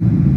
you